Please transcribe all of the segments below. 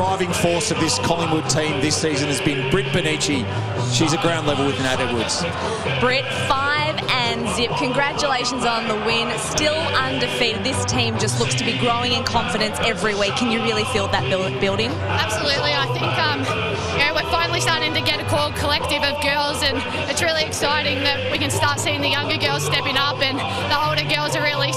driving force of this Collingwood team this season has been Britt Bonnici. She's at ground level with Nat Edwards. Britt, five and zip. Congratulations on the win. Still undefeated. This team just looks to be growing in confidence every week. Can you really feel that building? Absolutely. I think um, you know, we're finally starting to get a core collective of girls, and it's really exciting that we can start seeing the younger girls stepping up, and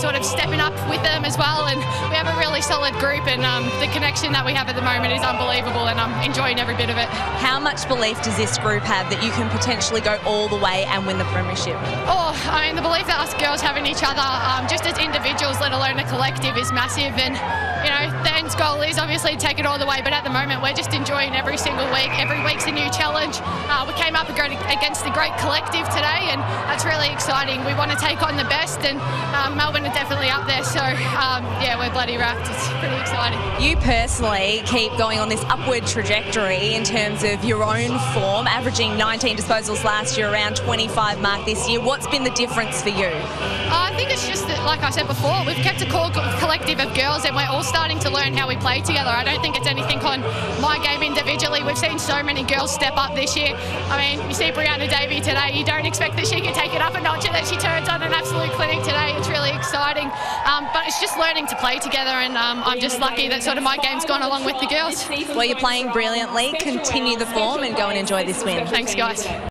sort of stepping up with them as well. And we have a really solid group, and um, the connection that we have at the moment is unbelievable, and I'm enjoying every bit of it. How much belief does this group have that you can potentially go all the way and win the premiership? Oh, I mean, the belief that us girls have in each other, um, just as individuals, let alone a collective, is massive. And you know, the end goal is obviously to take it all the way, but at the moment we're just enjoying every single week. Every week's a new challenge. Uh, we came up against a great collective today, and that's really exciting. We want to take on the best, and um, Melbourne definitely up there. So um, yeah, we're bloody rapt. It's pretty exciting. You personally keep going on this upward trajectory in terms of your own form, averaging 19 disposals last year, around 25 mark this year. What's been the difference for you? Uh, I think it's just that, like I said before, we've kept a core collective of girls, and we're all starting to learn how we play together. I don't think it's anything on my game individually. We've seen so many girls step up this year. I mean, you see Brianna Davey today. You don't expect that she can take it up a notch and that she turns on an absolute Um, but it's just learning to play together, and um, I'm just lucky that sort of my game's gone along with the girls. Well, you're playing brilliantly. Continue the form and go and enjoy this win. Thanks, guys.